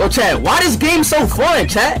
Yo, chat, why this game so fun, chat?